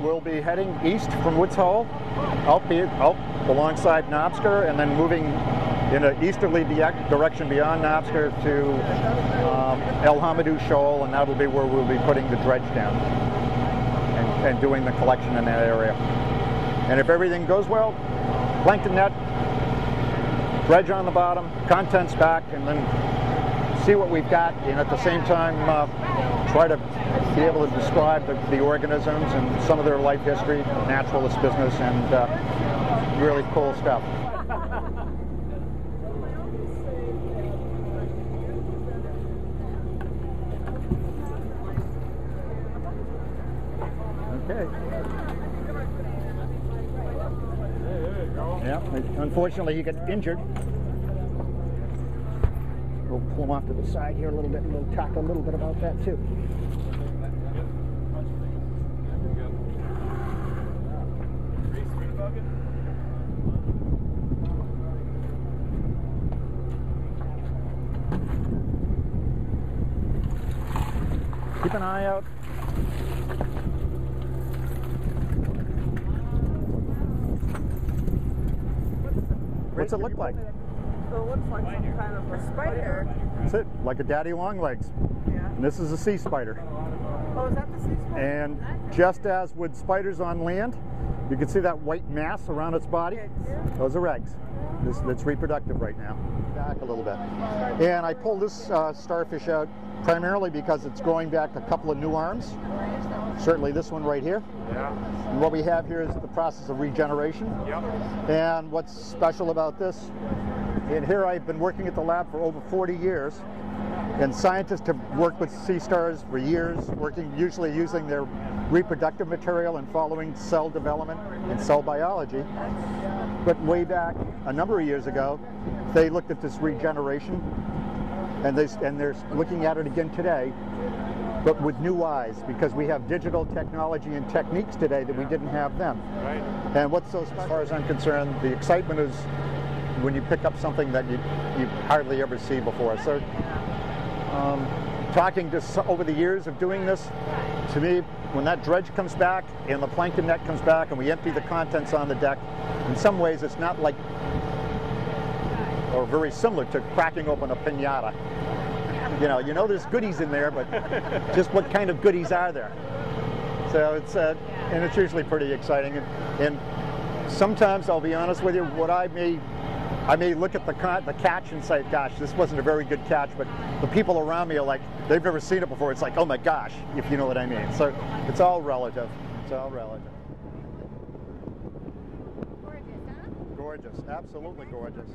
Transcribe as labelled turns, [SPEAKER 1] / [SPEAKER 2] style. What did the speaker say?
[SPEAKER 1] We'll be heading east from Woods Hole, be, out alongside Nobska, and then moving in an easterly direction beyond Nobska to um, L'Hommedieu Shoal, and that'll be where we'll be putting the dredge down and, and doing the collection in that area. And if everything goes well, plankton net, dredge on the bottom, contents back, and then see what we've got, and at the same time uh, try to be able to describe the, the, organisms and some of their life history, naturalist business, and uh, really cool stuff. Okay. Yeah, unfortunately he got injured. We'll pull them off to the side here a little bit and we'll talk a little bit about that too. Keep an eye out. What's it look like?
[SPEAKER 2] So it looks like some kind of a spider.
[SPEAKER 1] That's it, like a daddy long legs.
[SPEAKER 2] Yeah.
[SPEAKER 1] And this is a sea spider.
[SPEAKER 2] Oh, is that the sea spider?
[SPEAKER 1] And just as with spiders on land, you can see that white mass around its body. Those are eggs. This, that's reproductive right now. Back a little bit. And I pulled this uh, starfish out primarily because it's growing back a couple of new arms. Certainly this one right here.
[SPEAKER 3] Yeah.
[SPEAKER 1] And what we have here is the process of regeneration.
[SPEAKER 3] Yep.
[SPEAKER 1] And what's special about this and here I've been working at the lab for over 40 years, and scientists have worked with sea stars for years, working usually using their reproductive material and following cell development and cell biology. But way back a number of years ago, they looked at this regeneration, and, they, and they're looking at it again today, but with new eyes, because we have digital technology and techniques today that we didn't have then.
[SPEAKER 3] Right.
[SPEAKER 1] And what's so as far as I'm concerned, the excitement is when you pick up something that you, you hardly ever see before. So um, talking just over the years of doing this, to me, when that dredge comes back and the plankton net comes back and we empty the contents on the deck, in some ways it's not like, or very similar to cracking open a pinata. You know, you know there's goodies in there, but just what kind of goodies are there? So it's, uh, and it's usually pretty exciting. And, and sometimes, I'll be honest with you, what I may I may look at the, the catch and say, gosh, this wasn't a very good catch, but the people around me are like, they've never seen it before. It's like, oh my gosh, if you know what I mean. So it's all relative. It's all relative.
[SPEAKER 4] Gorgeous, huh?
[SPEAKER 1] Gorgeous, absolutely gorgeous.